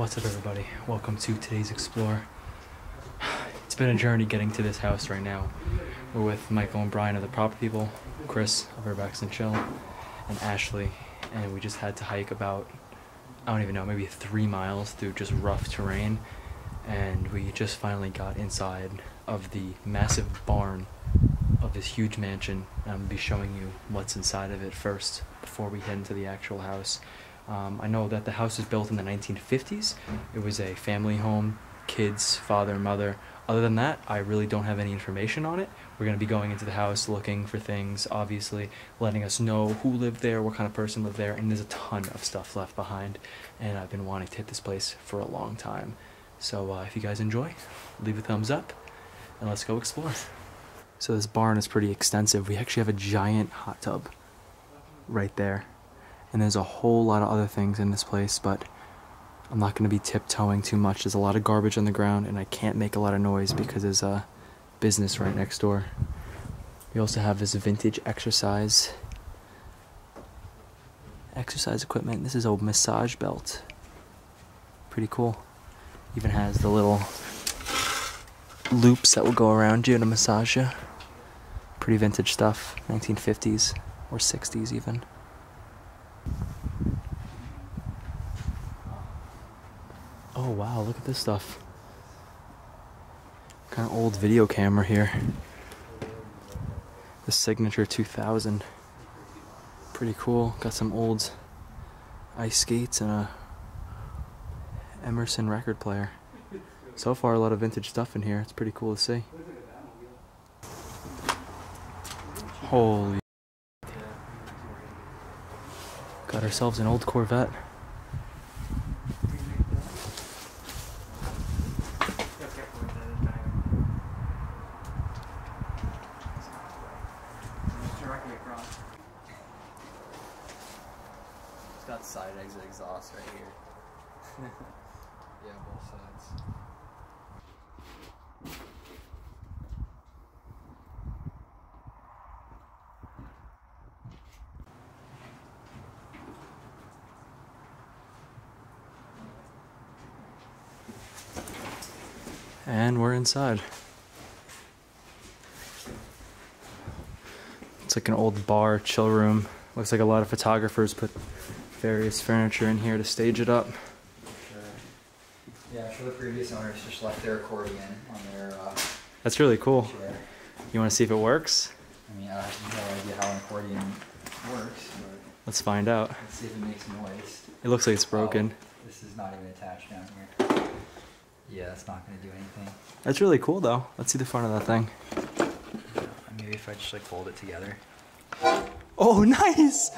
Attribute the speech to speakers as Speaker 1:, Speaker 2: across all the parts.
Speaker 1: What's up, everybody? Welcome to today's Explore. It's been a journey getting to this house right now. We're with Michael and Brian of the Proper People, Chris of Urbex and Chill, and Ashley, and we just had to hike about, I don't even know, maybe three miles through just rough terrain, and we just finally got inside of the massive barn of this huge mansion. I'm gonna be showing you what's inside of it first before we head into the actual house. Um, I know that the house was built in the 1950s. It was a family home, kids, father, mother. Other than that, I really don't have any information on it. We're going to be going into the house looking for things, obviously, letting us know who lived there, what kind of person lived there, and there's a ton of stuff left behind. And I've been wanting to hit this place for a long time. So uh, if you guys enjoy, leave a thumbs up, and let's go explore. So this barn is pretty extensive. We actually have a giant hot tub right there and there's a whole lot of other things in this place, but I'm not going to be tiptoeing too much. There's a lot of garbage on the ground, and I can't make a lot of noise because there's a business right next door. We also have this vintage exercise exercise equipment. This is a massage belt. Pretty cool. Even has the little loops that will go around you to massage you. Pretty vintage stuff, 1950s or 60s even. Oh wow, look at this stuff. Kind of old video camera here. The Signature 2000. Pretty cool. Got some old ice skates and a Emerson record player. So far, a lot of vintage stuff in here. It's pretty cool to see. Holy. Got ourselves an old Corvette.
Speaker 2: Directly across. It's got side exit exhaust right here. yeah, both sides.
Speaker 1: And we're inside. It's like an old bar, chill room. Looks like a lot of photographers put various furniture in here to stage it up.
Speaker 2: Sure. Yeah, sure the previous owners just left their accordion on their uh,
Speaker 1: That's really cool.
Speaker 2: chair.
Speaker 1: You want to see if it works?
Speaker 2: I mean, I have no idea how an accordion works, but
Speaker 1: Let's find out.
Speaker 2: let's see if it makes noise.
Speaker 1: It looks like it's broken.
Speaker 2: Oh, this is not even attached down here. Yeah, that's not going to do anything.
Speaker 1: That's really cool though. Let's see the front of that thing.
Speaker 2: Uh, Maybe if I just like fold it together.
Speaker 1: Oh, nice!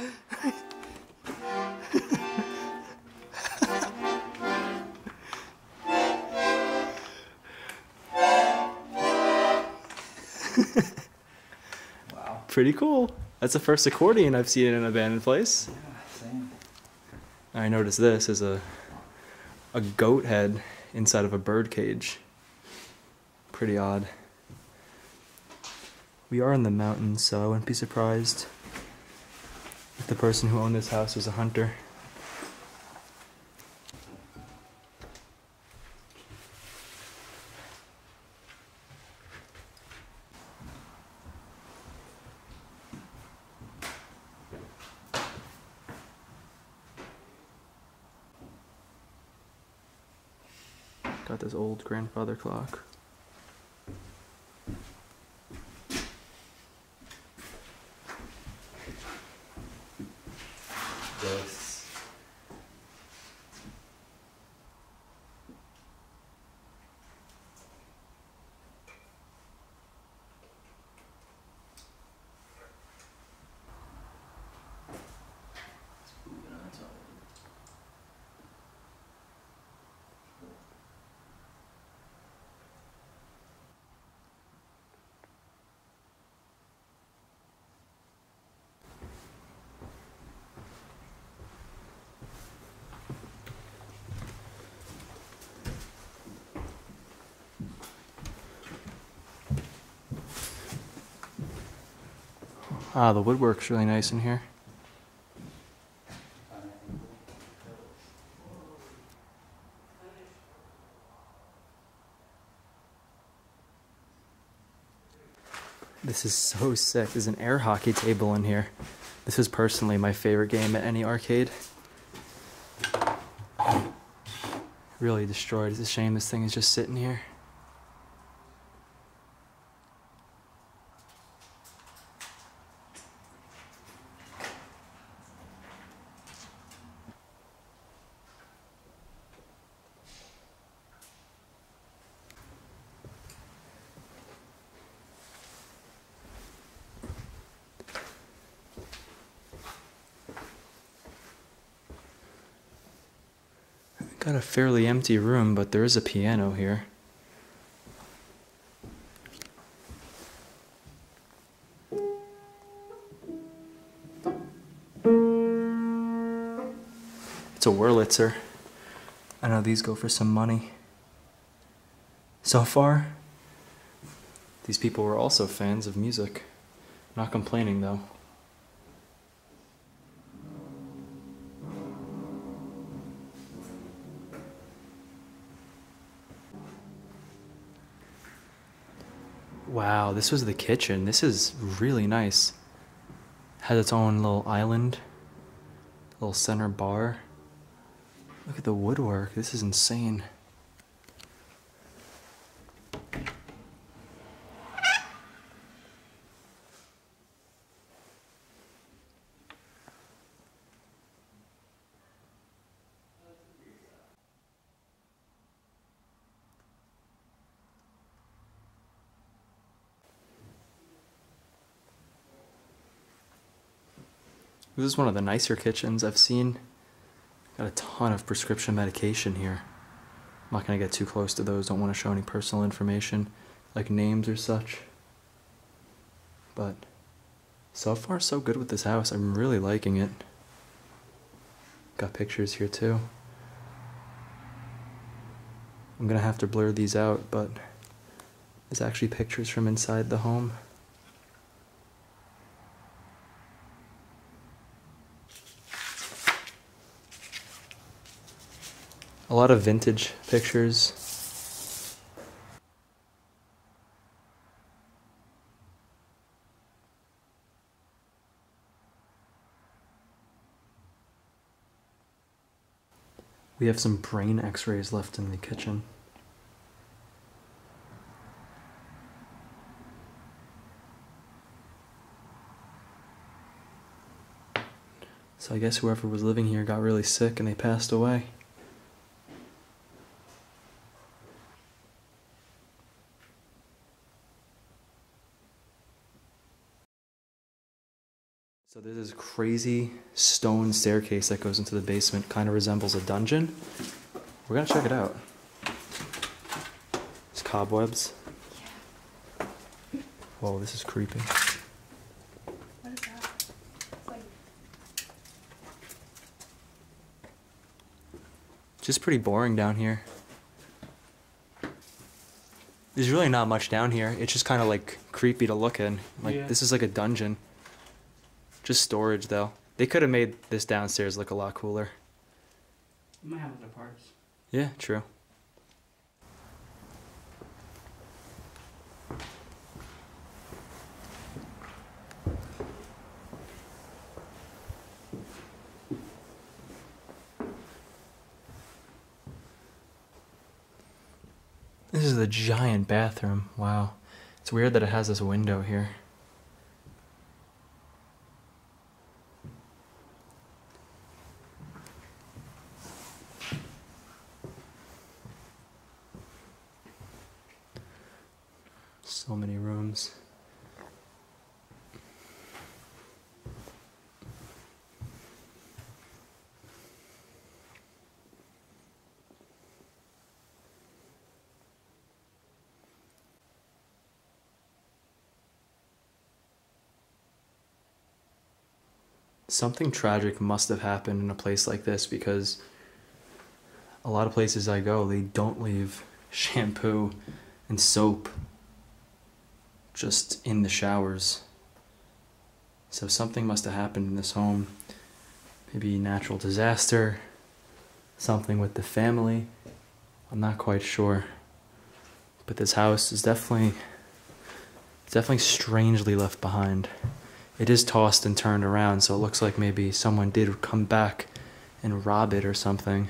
Speaker 1: Pretty cool. That's the first accordion I've seen in an abandoned place.
Speaker 2: Yeah, same.
Speaker 1: I noticed this is a a goat head inside of a bird cage. Pretty odd. We are in the mountains, so I wouldn't be surprised if the person who owned this house was a hunter. Got this old grandfather clock.
Speaker 2: This.
Speaker 1: Ah, the woodwork's really nice in here. This is so sick. There's an air hockey table in here. This is personally my favorite game at any arcade. Really destroyed. It's a shame this thing is just sitting here. Got a fairly empty room, but there is a piano here. It's a Wurlitzer. I know these go for some money. So far, these people were also fans of music. Not complaining though. Wow, this was the kitchen. This is really nice. Has its own little island, little center bar. Look at the woodwork. This is insane. This is one of the nicer kitchens I've seen. Got a ton of prescription medication here. I'm not gonna get too close to those, don't want to show any personal information, like names or such. But so far, so good with this house. I'm really liking it. Got pictures here too. I'm gonna have to blur these out, but there's actually pictures from inside the home. A lot of vintage pictures. We have some brain x rays left in the kitchen. So I guess whoever was living here got really sick and they passed away. There's this crazy stone staircase that goes into the basement, kind of resembles a dungeon. We're gonna check it out. It's cobwebs. Whoa, this is creepy.
Speaker 3: What is that? Like
Speaker 1: Just pretty boring down here. There's really not much down here. It's just kind of like creepy to look in. Like
Speaker 4: Yeah.
Speaker 1: this is like a dungeon. Just storage though. They could have made this downstairs look a lot cooler.
Speaker 4: You might have other parts.
Speaker 1: Yeah, true. This is a giant bathroom. Wow. It's weird that it has this window here. So many rooms. Something tragic must have happened in a place like this because a lot of places I go, they don't leave shampoo and soap just in the showers. So something must have happened in this home. Maybe natural disaster, something with the family. I'm not quite sure. But this house is definitely definitely strangely left behind. It is tossed and turned around, so it looks like maybe someone did come back and rob it or something.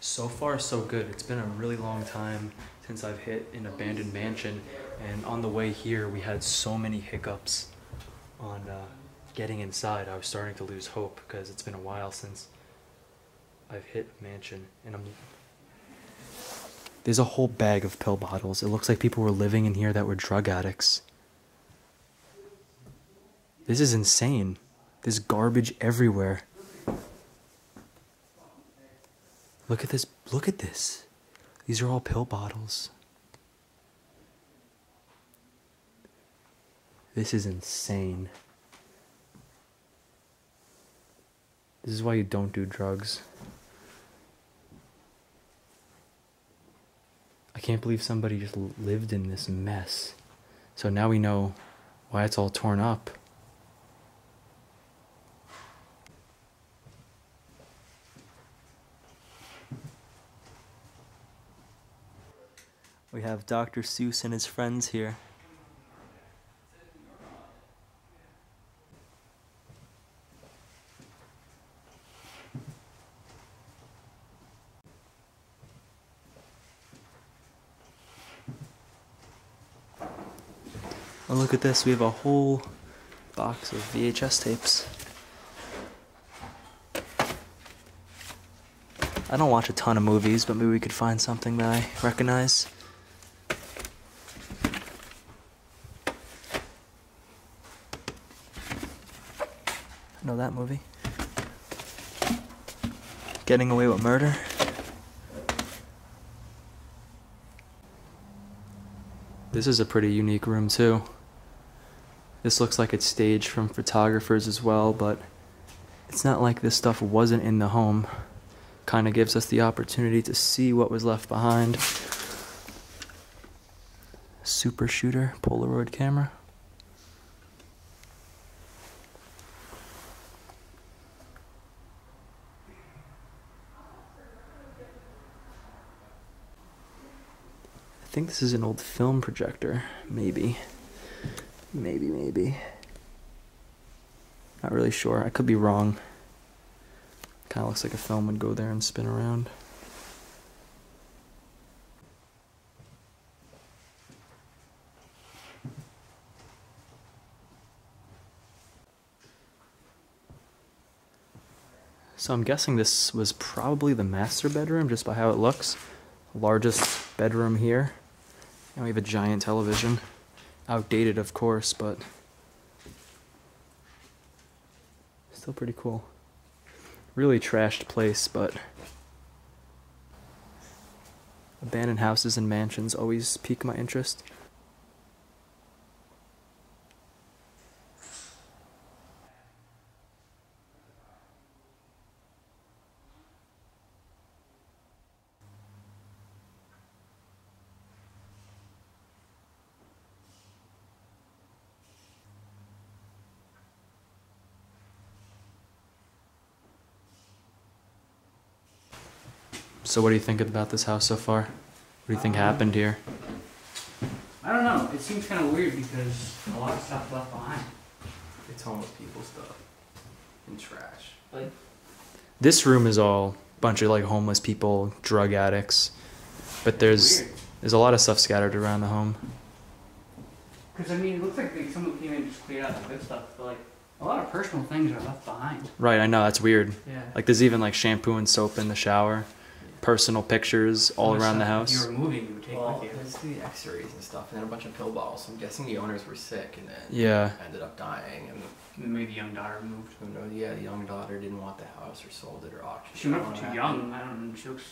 Speaker 1: So far, so good. It's been a really long time since I've hit an abandoned mansion, and on the way here, we had so many hiccups on uh, getting inside. I was starting to lose hope because it's been a while since I've hit a mansion, and I'm. There's a whole bag of pill bottles. It looks like people were living in here that were drug addicts. This is insane. There's garbage everywhere. Look at this. Look at this. These are all pill bottles. This is insane. This is why you don't do drugs. I can't believe somebody just lived in this mess. So now we know why it's all torn up. We have Dr. Seuss and his friends here. Oh, look at this. We have a whole box of VHS tapes. I don't watch a ton of movies, but maybe we could find something that I recognize. Know that movie? Getting Away with Murder. This is a pretty unique room, too. This looks like it's staged from photographers as well, but it's not like this stuff wasn't in the home. Kind of gives us the opportunity to see what was left behind. Super shooter Polaroid camera. I think this is an old film projector. Maybe. Maybe, maybe. Not really sure. I could be wrong. Kind of looks like a film would go there and spin around. So I'm guessing this was probably the master bedroom just by how it looks. Largest bedroom here. And we have a giant television. Outdated, of course, but still pretty cool. Really trashed place, but abandoned houses and mansions always pique my interest. So, what do you think about this house so far? What do you think
Speaker 4: Um,
Speaker 1: happened here?
Speaker 4: I don't know. It seems kind of weird because a lot of stuff left behind.
Speaker 2: It's homeless people stuff. And trash.
Speaker 4: Like,
Speaker 1: This room is all bunch of like homeless people, drug addicts, but there's
Speaker 4: weird.
Speaker 1: there's a lot of stuff scattered around the home.
Speaker 4: Because I mean, it looks like they, someone came in and just cleared out the good stuff, but like a lot of personal things are left behind.
Speaker 1: Right, I know that's weird.
Speaker 4: Yeah.
Speaker 1: Like there's even like shampoo and soap in the shower, personal pictures all
Speaker 4: Some
Speaker 1: around the house.
Speaker 4: you were moving, you would take
Speaker 2: Well,
Speaker 4: with you.
Speaker 2: there's the X-rays and stuff, and then a bunch of pill bottles. So I'm guessing the owners were sick and then
Speaker 1: Yeah.
Speaker 2: ended up dying. And
Speaker 4: Maybe the young daughter moved.
Speaker 2: who knows? Yeah, the young daughter didn't want the house or sold it or auctioned.
Speaker 4: She
Speaker 2: it.
Speaker 4: might
Speaker 2: I don't
Speaker 4: be
Speaker 2: know
Speaker 4: too young. I don't know. She looks.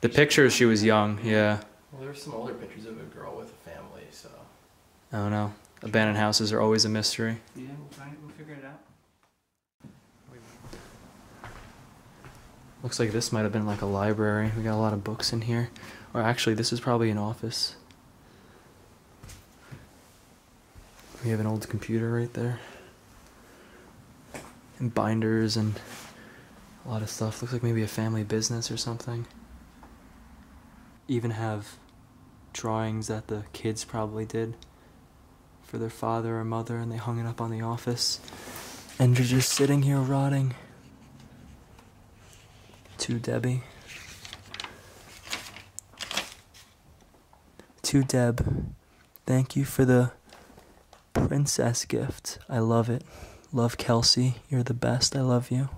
Speaker 1: The pictures she was young. Yeah.
Speaker 2: Well, there were some older pictures of a girl with a family, so.
Speaker 1: I don't know. Abandoned houses are always a mystery.
Speaker 4: Yeah, we'll find. We'll figure it out.
Speaker 1: Looks like this might have been like a library. We got a lot of books in here. Or actually, this is probably an office. We have an old computer right there. And binders and A lot of stuff. Looks like maybe a family business or something. Even have drawings that the kids probably did for their father or mother and they hung it up on the office. And they're just sitting here rotting. To Debbie. To Deb. Thank you for the princess gift. I love it. Love Kelsey. You're the best. I love you.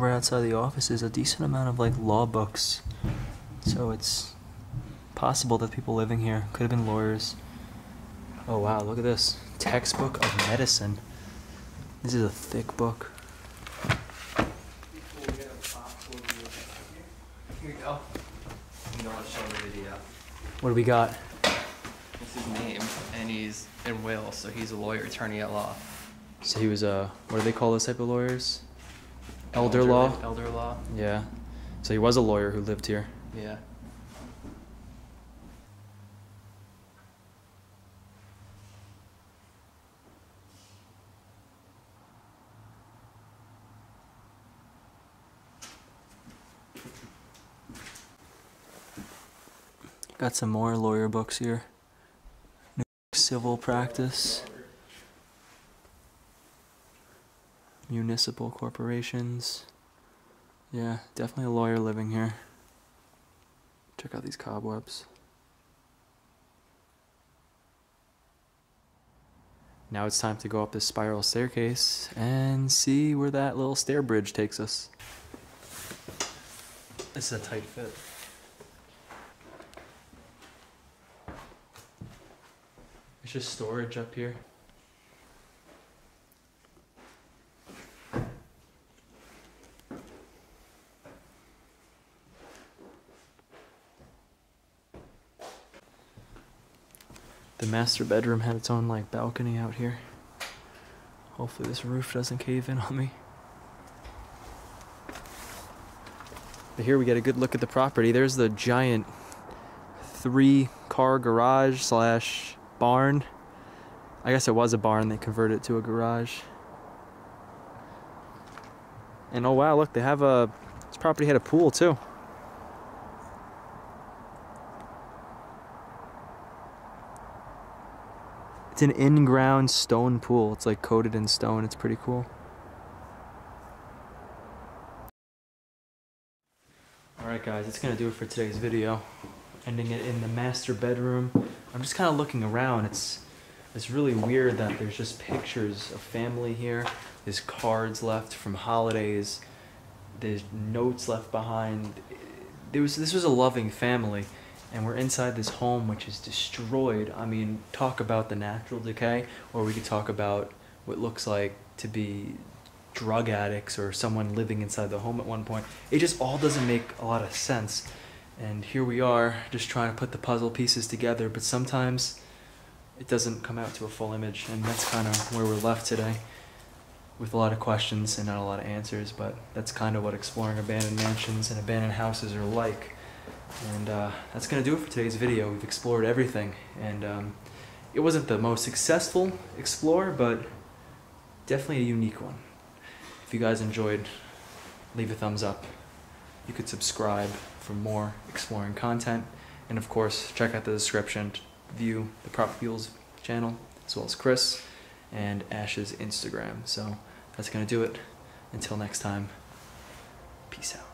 Speaker 1: Right outside the office is a decent amount of like law books. So it's possible that people living here could have been lawyers. Oh wow, look at this. Textbook of medicine. This is a thick book.
Speaker 2: Here you go. You know, I'll show the video.
Speaker 1: What do we got?
Speaker 2: This is his name, and he's in Wales, so he's a lawyer, attorney at law.
Speaker 1: So he was a what do they call those type of lawyers? Elder law?
Speaker 2: Elder law.
Speaker 1: Yeah. So he was a lawyer who lived here.
Speaker 2: Yeah.
Speaker 1: Got some more lawyer books here. New Civil practice. Municipal corporations. Yeah, definitely a lawyer living here. Check out these cobwebs. Now it's time to go up this spiral staircase and see where that little stair bridge takes us. This is a tight fit. It's just storage up here. Master bedroom had its own like balcony out here. Hopefully this roof doesn't cave in on me. But here we get a good look at the property. There's the giant three car garage slash barn. I guess it was a barn, they converted it to a garage. And oh wow, look, they have a this property had a pool too. It's an in-ground stone pool. It's like coated in stone. It's pretty cool. Alright guys, it's gonna do it for today's video. Ending it in the master bedroom. I'm just kind of looking around. It's it's really weird that there's just pictures of family here. There's cards left from holidays. There's notes left behind. There was this was a loving family, and we're inside this home which is destroyed. I mean, talk about the natural decay, or we could talk about what looks like to be drug addicts or someone living inside the home at one point. It just all doesn't make a lot of sense. And here we are, just trying to put the puzzle pieces together, but sometimes it doesn't come out to a full image, and that's kind of where we're left today, with a lot of questions and not a lot of answers. But that's kind of what exploring abandoned mansions and abandoned houses are like. And uh, that's gonna do it for today's video. We've explored everything, and um, it wasn't the most successful explore, but definitely a unique one. If you guys enjoyed, leave a thumbs up. You could subscribe for more exploring content, and of course, check out the description to view the Proper People channel, as well as Chris and Ash's Instagram. So that's going to do it. Until next time, peace out.